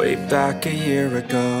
Way back a year ago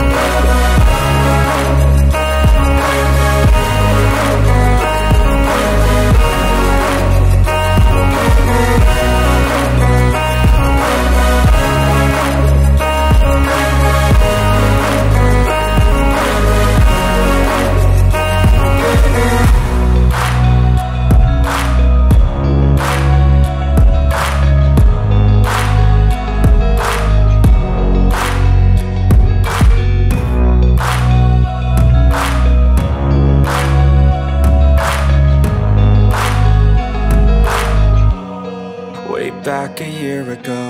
yeah. A year ago